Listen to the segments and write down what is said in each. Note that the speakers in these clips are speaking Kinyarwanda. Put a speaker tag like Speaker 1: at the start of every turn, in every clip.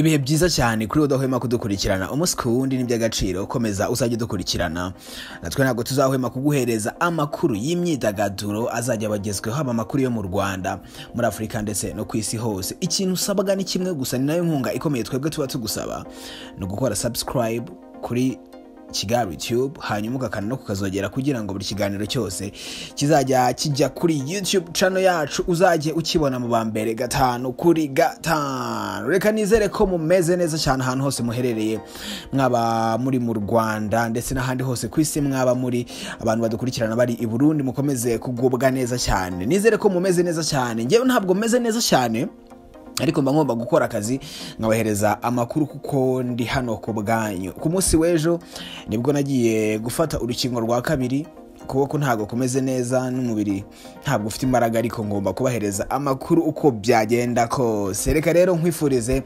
Speaker 1: ibihe byiza cyane kuri udahwema kudukurikirana. Umunsi ku wundi ni iby'agaciro ukomeza uzajya udukurikirana. Natwe ntabwo tuzahwema kuguhereza amakuru y'imyidagaduro azajya abagezweho haba amakuru yo mu rwanda muri afurika ndetse no ku isi hose. Ikintu usabaga ni kimwe gusa ni na yo nkunga ikomeye twebwe tuba tugusaba ni ugukora subscribe kuri kigali tube hanyuma ugakanda no kukazogera kugira ngo buri kiganiro cyose kizajya kijya kuri youtube channel yacu uzajye ukibona mu ba mbere gatanu kuri gatanu. Reka nizere ko mumeze neza cyane ahantu hose muherereye mwaba muri mu rwanda ndetse n'ahandi hose ku isi mwaba muri abantu badukurikirana bari i burundi mukomeze kugubwa neza cyane. Nizere ko mumeze neza cyane. Ngewe ntabwo meze neza cyane ariko mba ngomba gukora akazi nkabahereza amakuru kuko ndi hano ku bwanyu. Ku munsi w'ejo ni bwo nagiye gufata urukingo rwa kabiri ukuboko ntabwo kumeze neza n'umubiri ntabwo ufite imbaraga ariko ngomba kubahereza amakuru uko byagenda kose. Reka rero nkwifurize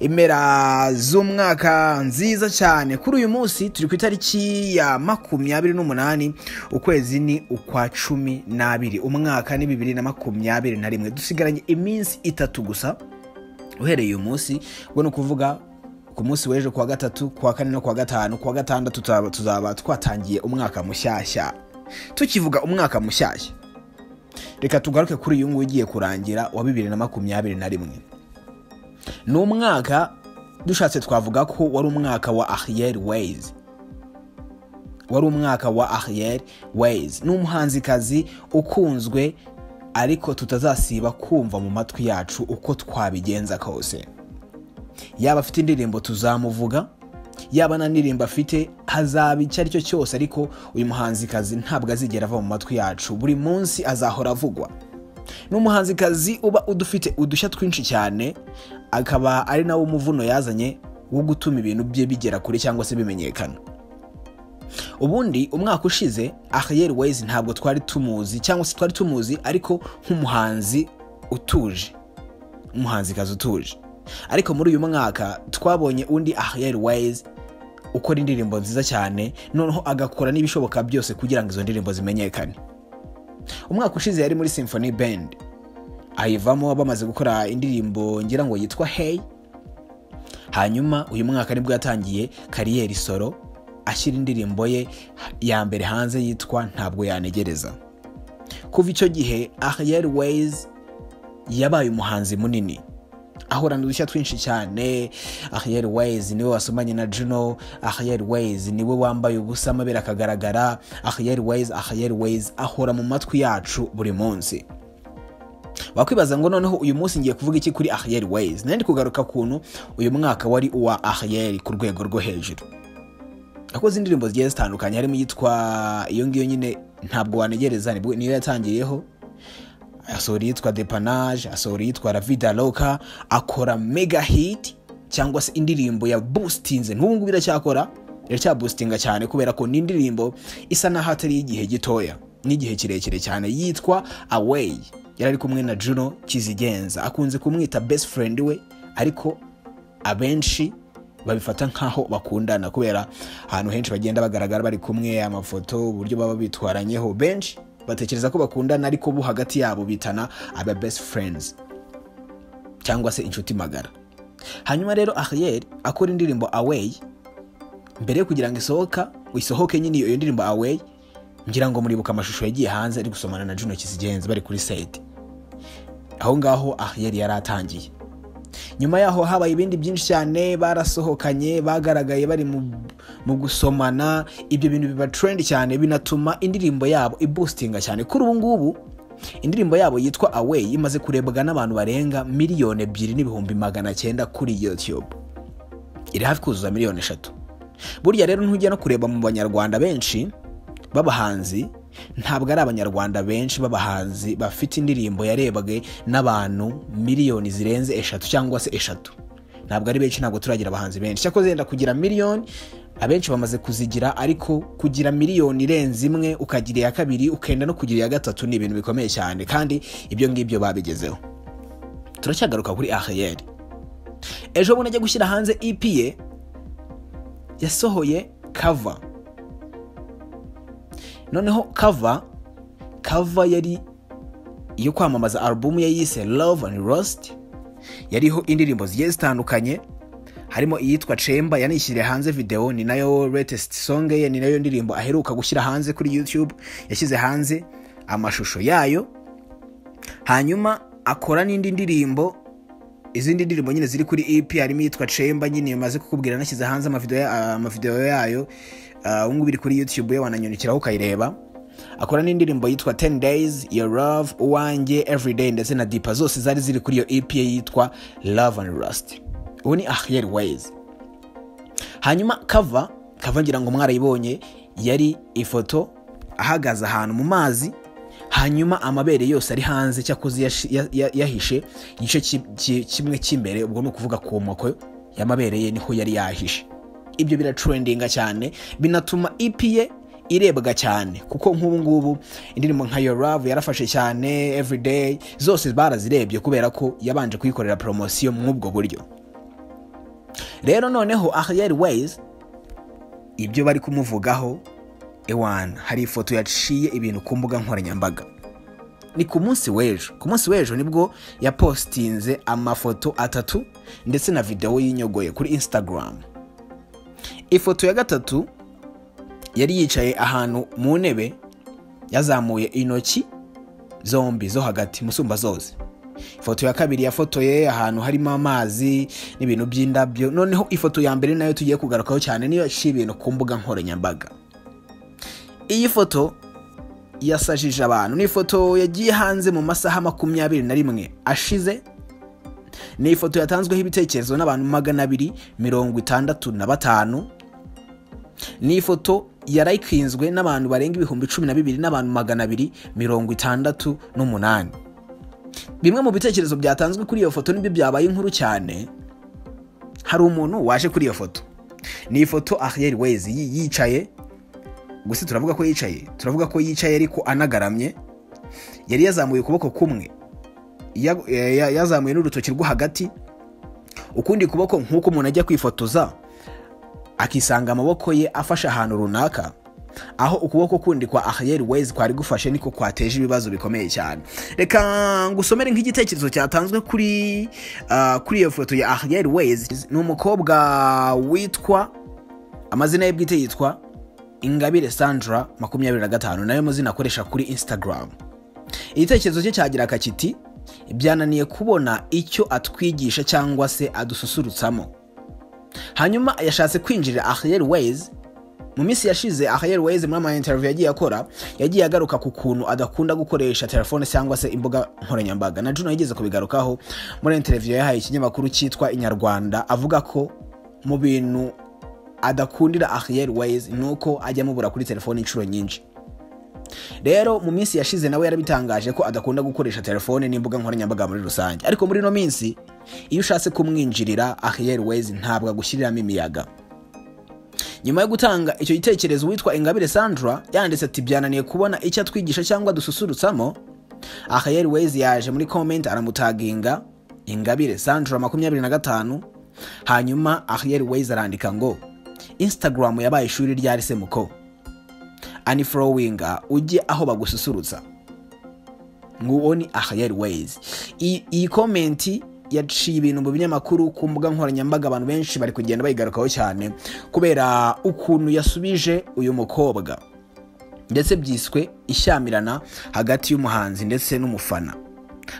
Speaker 1: impera z'umwaka nziza cyane. Kuri uyu munsi turi ku itariki ya makumyabiri n'umunani ukwezi ni ukwa cumi n'abiri. Umwaka ni bibiri na makumyabiri na rimwe. Dusigaranye iminsi itatu gusa. Uhereye uyu munsi ubwo ni ukuvuga ku munsi w'ejo kuwa gatatu kuwa kane no kuwa gatanu kuwa gatandatu tuzaba- twatangiye umwaka mushyashya. Tukivuga umwaka mushyashya. Reka tugaruke kuri uyu nguyu ugiye kurangira wa bibiri na makumyabiri na rimwe. Ni umwaka dushatse twavuga ko wari umwaka wa ariel ways. Wari umwaka wa ariel ways. Ni umuhanzikazi ukunzwe ariko tutazasiba kumva mu matwi yacu uko twabigenza kose. Yaba afite indirimbo tuzamuvuga yaba nta ndirimbo afite hazaba icyo ari cyo cyose ariko uyu muhanzikazi ntabwo azigera ava mu matwi yacu. Buri munsi azahora avugwa. Ni umuhanzikazi uba udufite udushya twinshi cyane akaba ari nawo umuvuno yazanye wo gutuma ibintu bye bigera kure cyangwa se bimenyekana. Ubundi umwaka ushize ariel ways ntabwo twari tumuzi cyangwa se twari tumuzi ariko nk'umuhanzi utuje. Umuhanzikazi utuje. Ariko muri uyu mwaka twabonye undi ariel ways ukora indirimbo nziza cyane noneho agakora n'ibishoboka byose kugira ngo izo ndirimbo zimenyekane. Umwaka ushize yari muri symphony band. Ayivamo bamaze gukora indirimbo ngira ngo yitwa hey. Hanyuma uyu mwaka ni bwo yatangiye kariyeri solo. Ashyira indirimbo ye ya mbere hanze yitwa ntabwo yanegereza. Kuva icyo gihe ariel ways yabaye umuhanzi munini. Ahorana udushya twinshi cyane. Ariel ways ni we wasomanye na juno. Ariel ways ni we wambaye ubusa amabere akagaragara. Ariel ways ariel ways ahora mu matwi yacu buri munsi. Wakwibaza ngo noneho uyu munsi ngiye kuvuga iki kuri ariel ways nandi kugaruka kuntu uyu mwaka wari uwa ariel ku rwego rwo hejuru. Akoze indirimbo zigiye zitandukanye harimo iyitwa iyo ngiyo nyine ntabwo wanegereza niyo yatangiriyeho asohora iyitwa depanage asohora iyitwa la vida loca akora mega hit cyangwa se indirimbo ya boostinze n'ubu ngubu iracyakora iracyabustinga cyane kubera ko ni indirimbo isa n'aho atari iy'igihe gitoya n'igihe kirekire cyane. Yitwa away yari ari kumwe na juno kizigenza. Akunze kumwita best friend we ariko abenshi babifata nk'aho bakundana kubera ahantu henshi bagenda bagaragara bari kumwe amafoto uburyo baba bitwaranyeho. Benshi batekereza ko bakundana ariko bo hagati yabo bitana aba best friends cyangwa se inshuti magara. Hanyuma rero ariel akora indirimbo away. Mbere yo kugira ngo isohoka isohoke nyine iyo ndirimbo away ngira ngo muribuka amashusho yagiye hanze ari gusomana na juno kizigenza bari kuri site aho ngaho ariel yari atangiye. Nyuma yaho habaye ibindi byinshi cyane barasohokanye bagaragaye bari mu, gusomana. Ibyo bintu biba trend cyane binatuma indirimbo yabo ibustinga cyane. Kuri ubu ngubu indirimbo yabo yitwa away imaze kurebwa n'abantu barenga miliyoni ebyiri n'ibihumbi magana cyenda kuri youtube. Iri hafi kuzuza miliyoni eshatu. Burya rero ntujya no kureba mu banyarwanda benshi b'abahanzi ntabwo ari abanyarwanda benshi b'abahanzi bafite indirimbo yarebwe n'abantu miliyoni zirenze eshatu cyangwa se eshatu. Ntabwo ari benshi ntabwo turagira abahanzi benshi. Cyakoze yenda kugira miliyoni abenshi bamaze kuzigira ariko kugira miliyoni irenze imwe ukagira iya kabiri ukenda no kugira iya gatatu ni ibintu bikomeye cyane. Kandi ibyo ngibyo babigezeho. Turacyagaruka kuri ariel ejo bundi ajya gushyira hanze ep ye yasohoye kava noneho kava kava yari iyo kwamamaza alubumu ye yise love and rost yariho indirimbo zigiye zitandukanye. Harimo iyitwa cemba yanishyiriye hanze video ni na yo latest song ye ni na yo ndirimbo aheruka gushyira hanze kuri youtube. Yashyize hanze amashusho yayo. Hanyuma akora n'indi ndirimbo. Izindi ndirimbo nyine ziri kuri ep harimo iyitwa cemba nyine yamaze kukubwira nashyize hanze amavideo yayo. Ubu ngubu iri kuri youtube ye wananyunikiraho ukayireba. Akora n'indirimbo yitwa 10 days your love uwanjye everyday ndetse na dipa zose zari ziri kuri iyo ep ye yitwa love and rust ubu ni ahier ways. Hanyuma kava kava ngira ngo mwarayibonye yari ifoto ahagaze ahantu mu mazi hanyuma amabere yose ari hanze cyakoze yahishe igice ki- ki- kimwe cy'imbere. Ubwo ni ukuvuga ku moko y'amabere ye ni ho yari yahishe. Ibyo biratrendinga cyane binatuma ep ye irebwa cyane. Kuko nk'ubu ngubu indirimbo nka your love yarafashe cyane everyday zose barazirebye kubera ko yabanje kuyikorera poromosiyo mw'ubwo buryo. Rero noneho ahier ways ibyo bari kumuvugaho ewana hari ifoto yaciye ibintu ku mbuga nkoranyambaga. Ni ku munsi w'ejo. Ku munsi w'ejo ni bwo yapositinze amafoto atatu ndetse na videwo y'inyogoye kuri instagram. Ifoto ya gatatu yari yicaye ahantu mu ntebe yazamuye intoki zombi zo hagati musumba zose ifoto ya kabiri yafotoye ahantu harimo amazi n'ibintu by'indabyo noneho ifoto ya mbere na yo tugiye kugarukaho cyane niyo yaciye ibintu ku mbuga nkoranyambaga. Iyi foto yasajije abantu ni ifoto yagiye hanze mu masaha makumyabiri na rimwe ashize. Ni ifoto yatanzweho ibitekerezo n'abantu magana abiri mirongo itandatu na batanu. Ni ifoto yarayikinzwe n'abantu barenga ibihumbi cumi na bibiri n'abantu magana abiri mirongo itandatu n'umunani. Bimwe mu bitekerezo byatanzwe kuri iyo foto ni byo byabaye inkuru cyane hari umuntu waje kuri iyo foto. Ni ifoto ways yi- yicaye gusa turavuga ko yicaye turavuga ko yicaye ariko anagaramye yari yazamuye ukuboko kumwe ya- ya- yazamuye n'urutoki rwo hagati ukundi kuboko nk'uko umuntu ajya kwifotoza akisanga amaboko ye afashe ahantu runaka. Aho ukuboko kundi kwa ahier ways kwari gufashe niko kwateje ibibazo bikomeye cyane. Reka ngusomere nk'igitekerezo cyatanzwe kuri ah, kuri iyo foto ya ahier ways ni umukobwa witwa amazina ye bwite yitwa ingabire sandra makumyabiri na gatanu na yo mazina akoresha kuri instagram. Igitekerezo cye cyagiraga kiti byananiye kubona icyo atwigisha cyangwa se adususurutsamo. Hanyuma yashatse kwinjirira ahier ways. Mu minsi yashize ahier ways muri ama interview yagiye akora yagiye agaruka ku kuntu adakunda gukoresha telefone cyangwa se imbuga nkoranyambaga. Na juno yigeze kubigarukaho muri interview yahaye ikinyamakuru cyitwa inyarwanda avuga ko mu bintu adakundira ahier ways ni uko ajya amubura kuri telefone inshuro nyinshi. Rero mu minsi yashize nawe yarabitangaje ko adakunda gukoresha telefone n'imbuga nkoranyambaga muri rusange. Ariko muri ino minsi iyo ushatse kumwinjirira ahier ways ntabwo agushyiriramo imiyaga. Nyuma yo gutanga icyo gitekerezo witwa ingabire sandra yanditse ati byananiye kubona icyo atwigisha cyangwa dususurutsamo? Ahier ways yaje muri comment aramutaginga ingabire sandra makumyabiri na gatanu. Hanyuma ahier ways arandika ngo instagram yabaye ishuri rya risemuko unfollowinga ujye aho bagususurutsa. Nguwo ni ahier ways I- iyi komenti yaciye ibintu mu binyamakuru ku mbuga nkoranyambaga abantu benshi bari kugenda bayigarukaho cyane kubera ukuntu yasubije uyu mukobwa. Ndetse byiswe ishyamirana hagati y'umuhanzi ndetse n'umufana.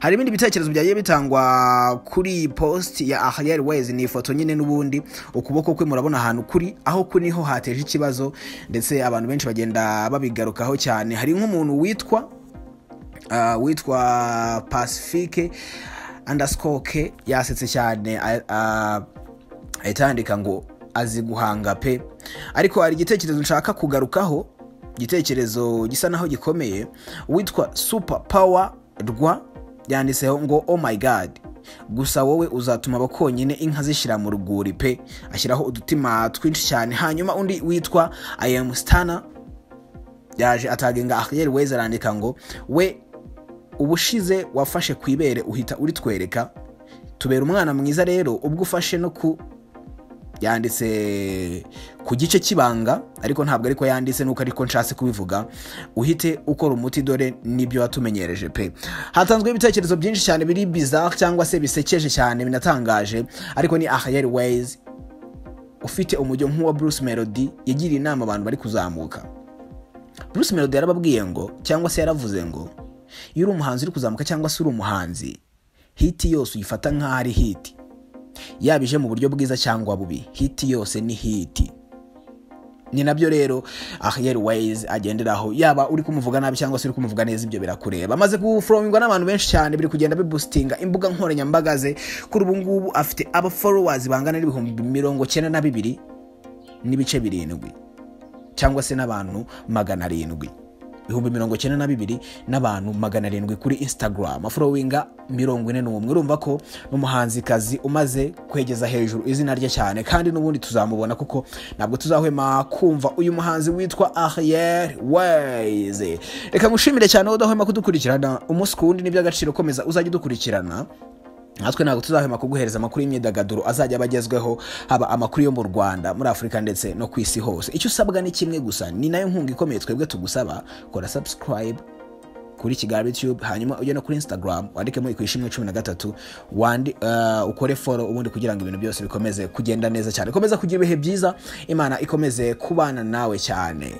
Speaker 1: Hari ibindi bitekerezo byagiye bitangwa kuri iyi post ya ahier ways ni ifoto nyine n'ubundi ukuboko kwe murabona ahantu kuri aho kuri ni ho hateje ikibazo ndetse abantu benshi bagenda babigarukaho cyane. Hari nk'umuntu witwa uh, witwa pacifique underscore ke yasetse cyane ahita yandika ngo azi guhanga pe. Ariko hari igitekerezo nshaka kugarukaho igitekerezo gisa naho gikomeye witwa super power rwa yanditseho ngo oh my god. Gusa wowe uzatuma abakonyine inka zishyira mu rwuri pe. Ashyiraho udutima twinshi cyane. Hanyuma undi witwa i am stana yaje atagenga. Ahier weza arandika ngo we ubushize wafashe ku ibere uhita uritwereka tubera umwana mwiza rero ubwo ufashe no ku yanditse ku gice cy'ibanga ariko ntabwo ariko yanditse nuko ariko nshatse kubivuga uhite ukora umuti dore ni byo watumenyereje pe. Hatanzwe ibitekerezo byinshi cyane biri bizarre cyangwa se bisekeje cyane binatangaje ariko ni ahier ways ufite umujyo nk'uwa bruce melody yagiriye inama abantu bari kuzamuka. Bruce melody yarababwiye ngo cyangwa se yaravuze ngo iyo uri umuhanzi uri kuzamuka cyangwa se uri umuhanzi hiti yose uyifata nk'aho ari hiti yaba ije mu buryo bwiza cyangwa bubi hiti yose ni hiti ni na byo rero ahiyeri wayizi agenderaho. Yaba uri kumuvuga nabi cyangwa se uri kumuvuga neza ibyo birakureba. Amaze gufurowingwa n'abantu benshi cyane biri kugenda bibusitinga imbuga nkoranyambaga ze. Kuri ubu ngubu afite abaforowazi bangana n'ibihumbi mirongo cyenda na bibiri n'ibice birindwi cyangwa se n'abantu magana arindwi. Ibihumbi mirongo cyenda na bibiri n'abantu magana arindwi kuri instagram. Afurowinga mirongo ine n'umwe. Urumva ko n'umuhanzikazi umaze kwegeza hejuru izina rye cyane kandi n'ubundi tuzamubona kuko ntabwo tuzahwema kumva uyu muhanzi witwa ariel weze reka ngushimire cyane udahwema kudukurikirana. Umunsi ku wundi n'iby'agaciro komeza uzajya udukurikirana. Natwe ntabwo tuzahwema kuguhereza amakuru y'imyidagaduro azajya aba agezweho haba amakuru yo mu rwanda muri afurika ndetse no ku isi hose. Icyo usabwa ni kimwe gusa ni na yo nkunga ikomeye twebwe tugusaba kora subscribe kuri kigali tube hanyuma ujye no kuri instagram wandikemo ikwishimwe cumi na gatatu uh, ukore foro ubundi kugira ngo ibintu byose bikomeze kugenda neza cyane. Komeza kugira ibihe byiza imana ikomeze kubana nawe cyane.